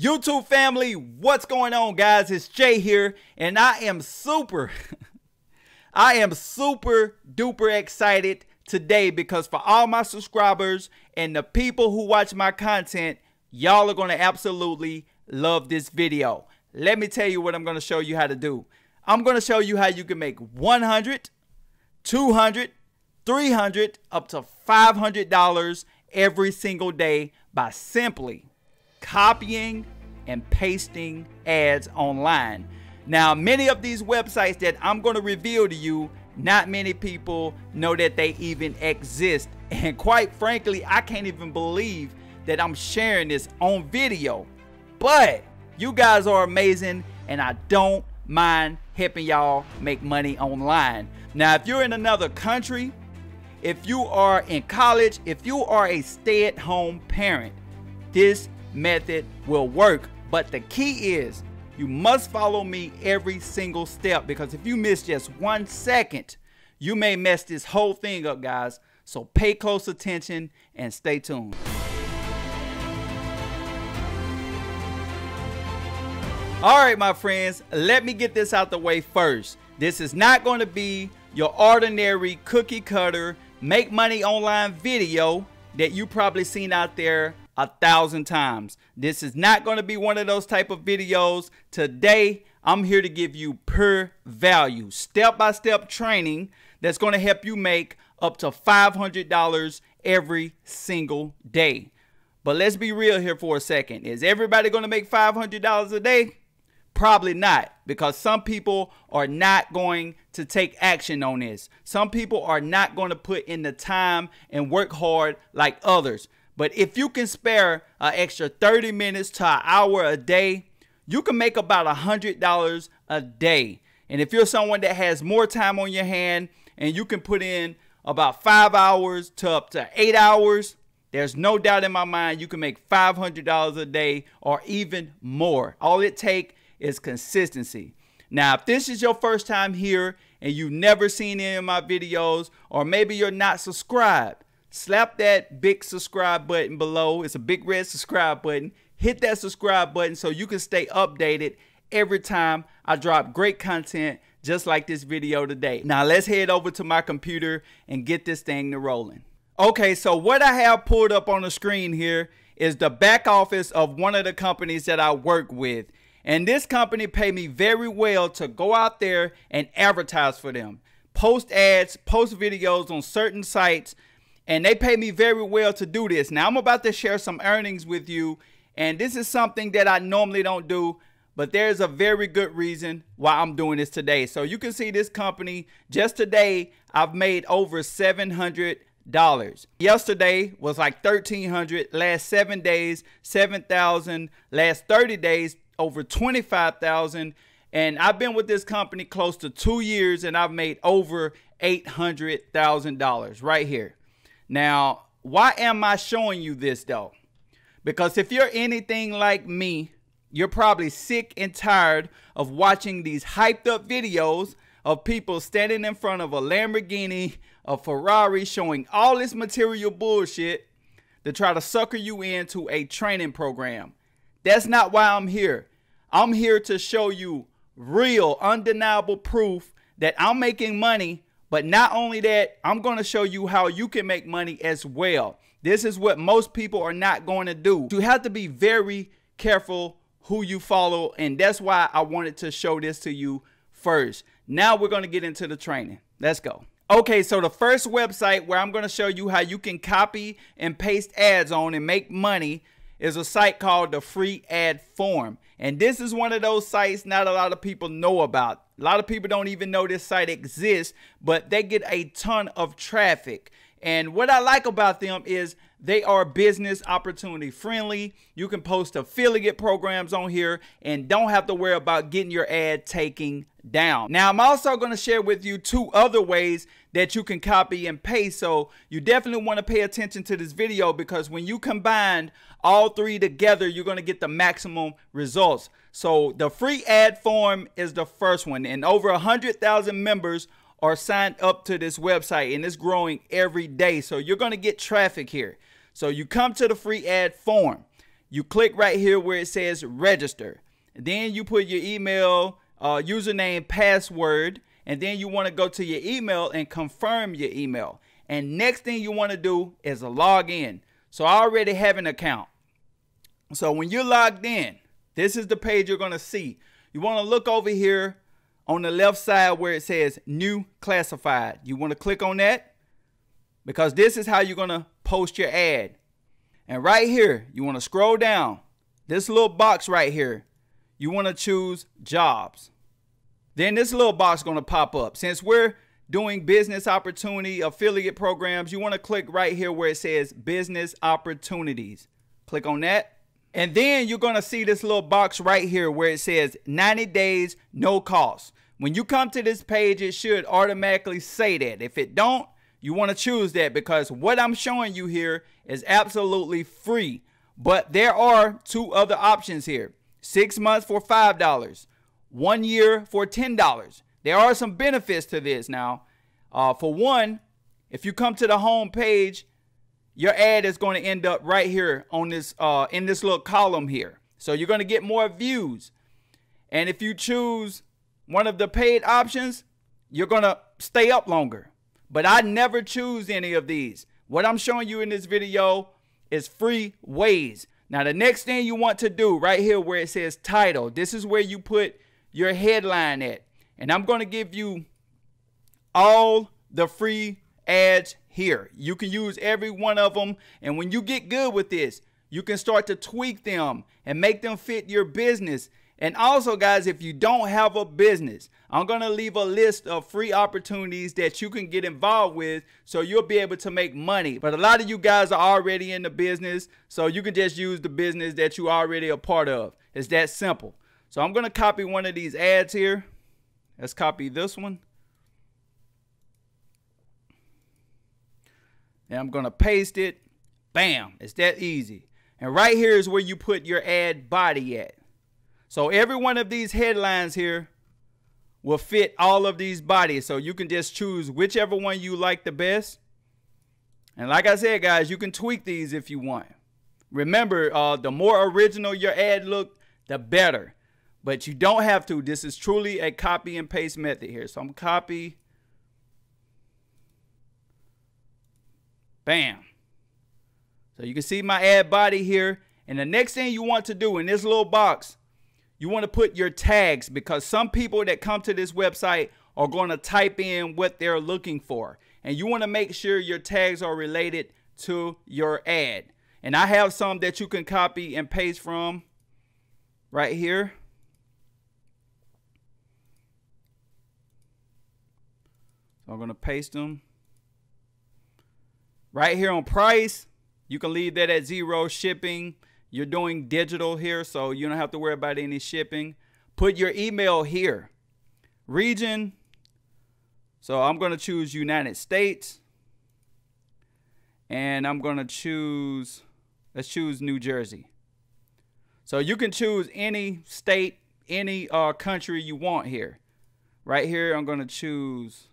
YouTube family, what's going on, guys? It's Jay here, and I am super, I am super duper excited today because for all my subscribers and the people who watch my content, y'all are going to absolutely love this video. Let me tell you what I'm going to show you how to do. I'm going to show you how you can make 100, 200, 300, up to $500 every single day by simply copying and pasting ads online. Now, many of these websites that I'm going to reveal to you, not many people know that they even exist. And quite frankly, I can't even believe that I'm sharing this on video. But you guys are amazing, and I don't mind helping y'all make money online. Now, if you're in another country, if you are in college, if you are a stay at home parent, this method will work. But the key is you must follow me every single step because if you miss just one second, you may mess this whole thing up, guys. So pay close attention and stay tuned. All right, my friends, let me get this out the way first. This is not going to be your ordinary cookie cutter make money online video that you probably seen out there a thousand times. This is not going to be one of those type of videos. Today, I'm here to give you per value, step-by-step -step training that's going to help you make up to $500 every single day. But let's be real here for a second. Is everybody going to make $500 a day? Probably not, because some people are not going to take action on this. Some people are not going to put in the time and work hard like others. But if you can spare an extra 30 minutes to an hour a day, you can make about $100 a day. And if you're someone that has more time on your hand and you can put in about five hours to up to eight hours, there's no doubt in my mind you can make $500 a day or even more. All it takes is consistency. Now, if this is your first time here and you've never seen any of my videos, or maybe you're not subscribed, slap that big subscribe button below. It's a big red subscribe button. Hit that subscribe button so you can stay updated every time I drop great content just like this video today. Now let's head over to my computer and get this thing to rolling. Okay, so what I have pulled up on the screen here is the back office of one of the companies that I work with. And this company paid me very well to go out there and advertise for them. Post ads, post videos on certain sites, and they pay me very well to do this. Now, I'm about to share some earnings with you, and this is something that I normally don't do, but there's a very good reason why I'm doing this today. So you can see this company, just today, I've made over 700 dollars. Yesterday was like 1300, last 7 days 7000, last 30 days over 25,000 and I've been with this company close to 2 years and I've made over $800,000 right here. Now, why am I showing you this though? Because if you're anything like me, you're probably sick and tired of watching these hyped up videos of people standing in front of a Lamborghini, a Ferrari, showing all this material bullshit to try to sucker you into a training program. That's not why I'm here. I'm here to show you real, undeniable proof that I'm making money. But not only that, I'm going to show you how you can make money as well. This is what most people are not going to do. You have to be very careful who you follow. And that's why I wanted to show this to you first. Now we're going to get into the training. Let's go. Okay, so the first website where I'm going to show you how you can copy and paste ads on and make money is a site called the Free Ad Forum. And this is one of those sites not a lot of people know about. A lot of people don't even know this site exists, but they get a ton of traffic. And what I like about them is they are business opportunity friendly. You can post affiliate programs on here and don't have to worry about getting your ad taking down. Now, I'm also going to share with you two other ways that you can copy and paste. So you definitely want to pay attention to this video because when you combine all three together, you're going to get the maximum results. So the free ad forum is the first one and over a 100,000 members are signed up to this website and it's growing every day. So you're going to get traffic here. So you come to the free ad forum. you click right here where it says register. Then you put your email, uh, username, password, and then you want to go to your email and confirm your email. And next thing you want to do is log in. So I already have an account. So when you're logged in, this is the page you're going to see. You want to look over here on the left side where it says new classified. You want to click on that because this is how you're going to post your ad. And right here, you want to scroll down. This little box right here, you want to choose jobs. Then this little box is going to pop up. Since we're doing business opportunity affiliate programs, you want to click right here where it says business opportunities. Click on that. And then you're going to see this little box right here where it says 90 days, no cost. When you come to this page, it should automatically say that. If it don't, you want to choose that because what I'm showing you here is absolutely free. But there are two other options here. Six months for $5. One year for $10. There are some benefits to this now. Uh, for one, if you come to the home page your ad is going to end up right here on this uh, in this little column here. So you're going to get more views. And if you choose one of the paid options, you're going to stay up longer. But I never choose any of these. What I'm showing you in this video is free ways. Now, the next thing you want to do right here where it says title, this is where you put your headline at. And I'm going to give you all the free ads here. You can use every one of them. And when you get good with this, you can start to tweak them and make them fit your business. And also, guys, if you don't have a business, I'm going to leave a list of free opportunities that you can get involved with so you'll be able to make money. But a lot of you guys are already in the business, so you can just use the business that you already a part of. It's that simple. So I'm going to copy one of these ads here. Let's copy this one. and I'm going to paste it. Bam, it's that easy. And right here is where you put your ad body at. So every one of these headlines here will fit all of these bodies. So you can just choose whichever one you like the best. And like I said, guys, you can tweak these if you want. Remember, uh, the more original your ad look, the better. But you don't have to. This is truly a copy and paste method here. So I'm copy Bam. So you can see my ad body here. And the next thing you want to do in this little box, you want to put your tags because some people that come to this website are going to type in what they're looking for. And you want to make sure your tags are related to your ad. And I have some that you can copy and paste from right here. So I'm going to paste them. Right here on price, you can leave that at zero shipping. You're doing digital here, so you don't have to worry about any shipping. Put your email here. Region. So I'm going to choose United States. And I'm going to choose, let's choose New Jersey. So you can choose any state, any uh, country you want here. Right here, I'm going to choose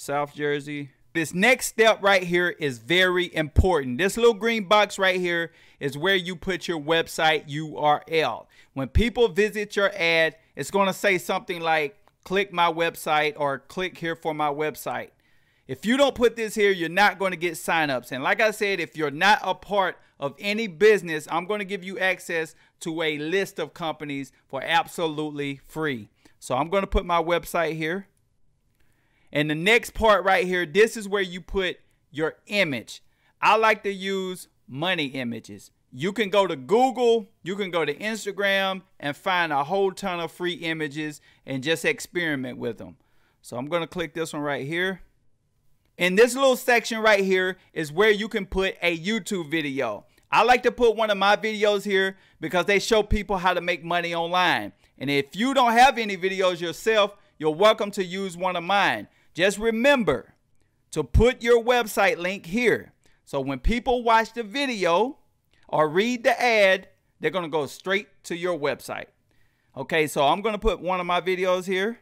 South Jersey. This next step right here is very important. This little green box right here is where you put your website URL. When people visit your ad, it's going to say something like click my website or click here for my website. If you don't put this here, you're not going to get signups. And like I said, if you're not a part of any business, I'm going to give you access to a list of companies for absolutely free. So I'm going to put my website here. And the next part right here, this is where you put your image. I like to use money images. You can go to Google, you can go to Instagram and find a whole ton of free images and just experiment with them. So I'm going to click this one right here. In this little section right here is where you can put a YouTube video. I like to put one of my videos here because they show people how to make money online. And if you don't have any videos yourself, you're welcome to use one of mine. Just remember to put your website link here. So when people watch the video or read the ad, they're going to go straight to your website. Okay, so I'm going to put one of my videos here.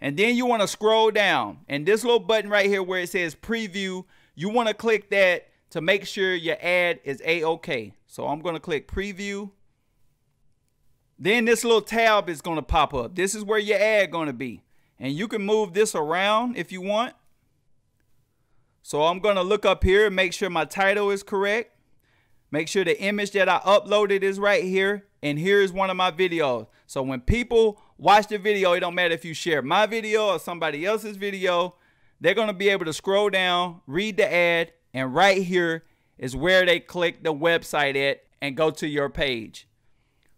And then you want to scroll down. And this little button right here where it says preview, you want to click that to make sure your ad is a-okay. So I'm going to click preview. Then this little tab is going to pop up. This is where your ad going to be. And you can move this around if you want. So I'm going to look up here and make sure my title is correct. Make sure the image that I uploaded is right here. And here's one of my videos. So when people watch the video, it don't matter if you share my video or somebody else's video, they're going to be able to scroll down, read the ad, and right here is where they click the website at and go to your page.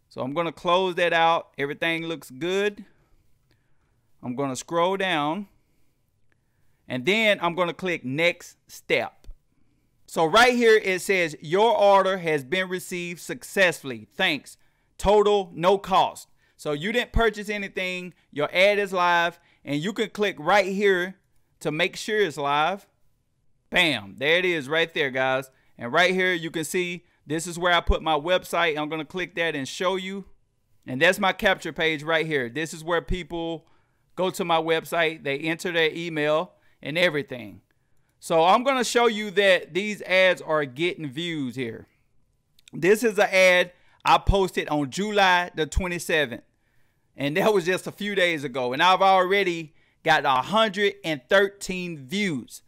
So I'm going to close that out. Everything looks good. I'm going to scroll down. And then I'm going to click next step. So right here it says your order has been received successfully. Thanks. Total no cost. So you didn't purchase anything. Your ad is live and you can click right here to make sure it's live. Bam, there it is right there, guys. And right here, you can see this is where I put my website. I'm going to click that and show you. And that's my capture page right here. This is where people go to my website. They enter their email and everything. So I'm going to show you that these ads are getting views here. This is an ad I posted on July the 27th. And that was just a few days ago. And I've already got 113 views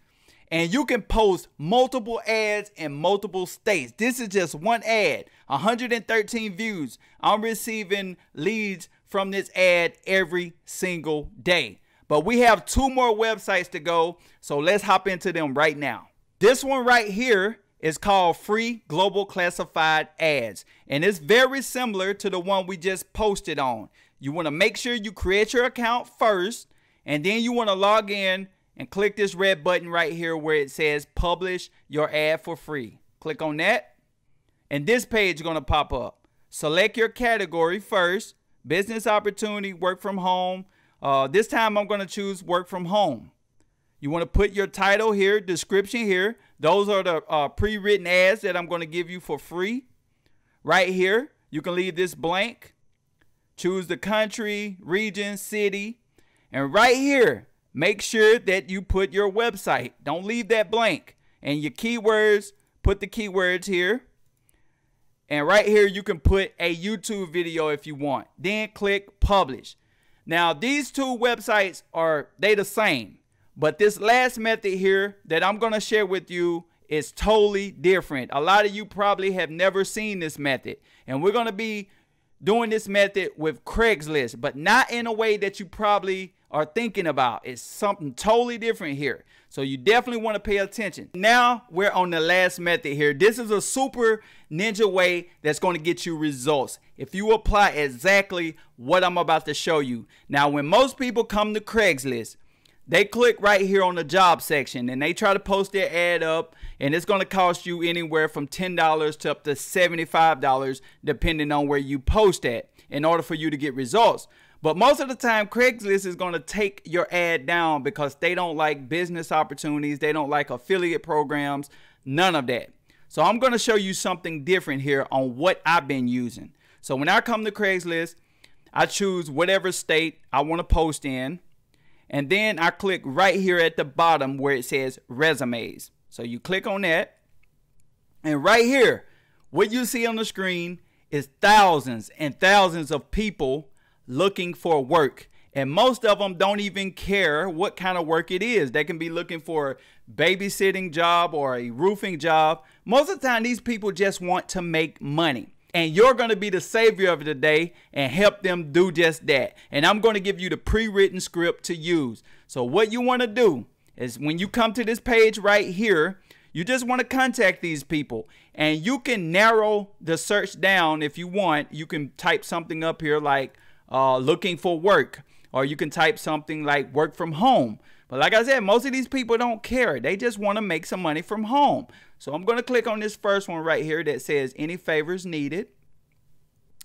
and you can post multiple ads in multiple states. This is just one ad, 113 views. I'm receiving leads from this ad every single day. But we have two more websites to go, so let's hop into them right now. This one right here is called Free Global Classified Ads, and it's very similar to the one we just posted on. You want to make sure you create your account first, and then you want to log in and click this red button right here where it says publish your ad for free. Click on that and this page is going to pop up. Select your category first, business opportunity, work from home. Uh, this time I'm going to choose work from home. You want to put your title here, description here. Those are the uh, pre-written ads that I'm going to give you for free. Right here, you can leave this blank. Choose the country, region, city. And right here, Make sure that you put your website. Don't leave that blank. And your keywords, put the keywords here. And right here, you can put a YouTube video if you want. Then click publish. Now, these two websites are they the same. But this last method here that I'm going to share with you is totally different. A lot of you probably have never seen this method. And we're going to be doing this method with Craigslist, but not in a way that you probably are thinking about. It's something totally different here. So you definitely want to pay attention. Now we're on the last method here. This is a super ninja way that's going to get you results. If you apply exactly what I'm about to show you. Now, when most people come to Craigslist, they click right here on the job section and they try to post their ad up and it's going to cost you anywhere from $10 to up to $75 depending on where you post at in order for you to get results. But most of the time, Craigslist is going to take your ad down because they don't like business opportunities. They don't like affiliate programs, none of that. So I'm going to show you something different here on what I've been using. So when I come to Craigslist, I choose whatever state I want to post in. And then I click right here at the bottom where it says resumes. So you click on that. And right here, what you see on the screen is thousands and thousands of people looking for work. And most of them don't even care what kind of work it is. They can be looking for a babysitting job or a roofing job. Most of the time, these people just want to make money. And you're going to be the savior of the day and help them do just that. And I'm going to give you the pre written script to use. So, what you want to do is when you come to this page right here, you just want to contact these people and you can narrow the search down if you want. You can type something up here like uh, looking for work, or you can type something like work from home. But like I said, most of these people don't care. They just want to make some money from home. So I'm going to click on this first one right here that says any favors needed.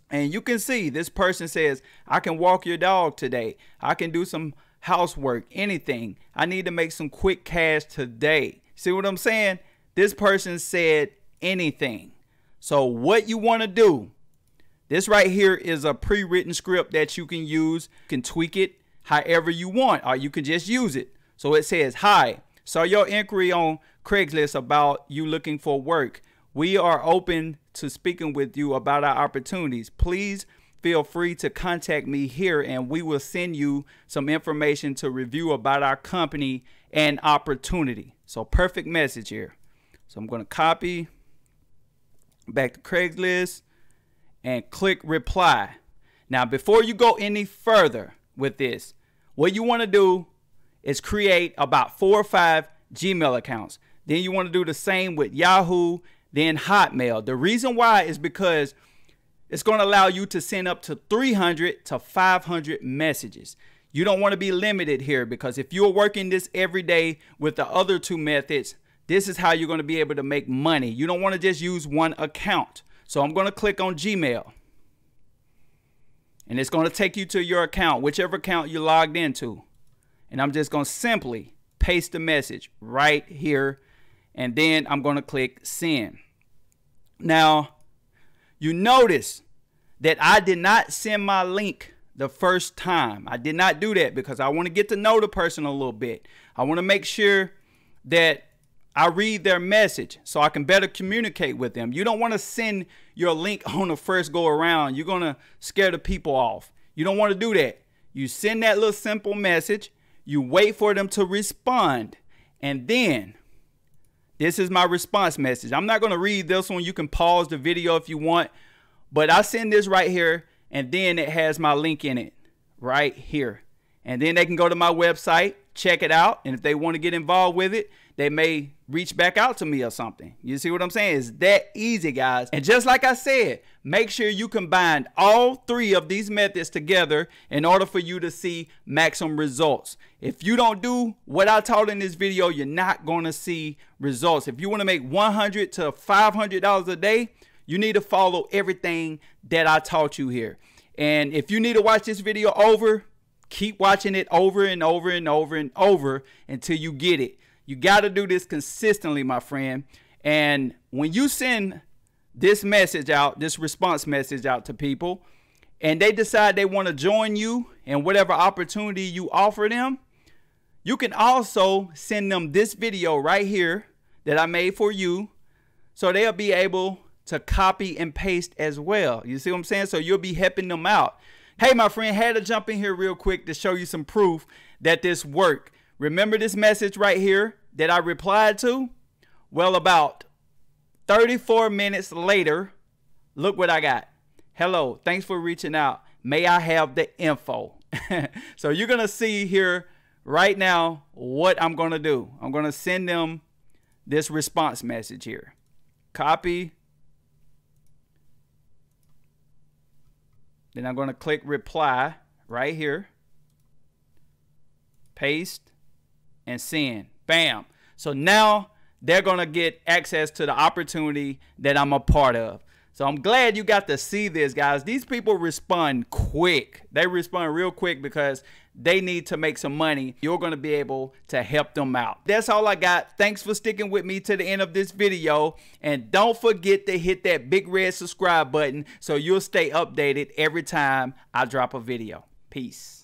And you can see this person says, I can walk your dog today. I can do some housework, anything. I need to make some quick cash today. See what I'm saying? This person said anything. So what you want to do this right here is a pre-written script that you can use. You can tweak it however you want, or you can just use it. So it says, hi, So your inquiry on Craigslist about you looking for work. We are open to speaking with you about our opportunities. Please feel free to contact me here and we will send you some information to review about our company and opportunity. So perfect message here. So I'm going to copy back to Craigslist and click reply. Now, before you go any further with this, what you want to do is create about four or five Gmail accounts. Then you want to do the same with Yahoo, then Hotmail. The reason why is because it's going to allow you to send up to 300 to 500 messages. You don't want to be limited here because if you're working this every day with the other two methods, this is how you're going to be able to make money. You don't want to just use one account. So I'm going to click on Gmail. And it's going to take you to your account, whichever account you logged into. And I'm just going to simply paste the message right here. And then I'm going to click send. Now, you notice that I did not send my link the first time. I did not do that because I want to get to know the person a little bit. I want to make sure that I read their message so I can better communicate with them. You don't want to send your link on the first go around. You're going to scare the people off. You don't want to do that. You send that little simple message, you wait for them to respond, and then this is my response message. I'm not going to read this one. You can pause the video if you want, but I send this right here, and then it has my link in it right here. And then they can go to my website, check it out, and if they want to get involved with it, they may reach back out to me or something. You see what I'm saying? It's that easy, guys. And just like I said, make sure you combine all three of these methods together in order for you to see maximum results. If you don't do what I taught in this video, you're not going to see results. If you want to make 100 to $500 a day, you need to follow everything that I taught you here. And if you need to watch this video over, keep watching it over and over and over and over until you get it. You got to do this consistently, my friend. And when you send this message out, this response message out to people, and they decide they want to join you in whatever opportunity you offer them, you can also send them this video right here that I made for you so they'll be able to copy and paste as well. You see what I'm saying? So you'll be helping them out. Hey, my friend, had to jump in here real quick to show you some proof that this worked. Remember this message right here that I replied to? Well, about 34 minutes later, look what I got. Hello, thanks for reaching out. May I have the info? so you're going to see here right now what I'm going to do. I'm going to send them this response message here. Copy. Then I'm going to click reply right here. Paste and send. Bam. So now they're going to get access to the opportunity that I'm a part of. So I'm glad you got to see this, guys. These people respond quick. They respond real quick because they need to make some money. You're going to be able to help them out. That's all I got. Thanks for sticking with me to the end of this video. And don't forget to hit that big red subscribe button so you'll stay updated every time I drop a video. Peace.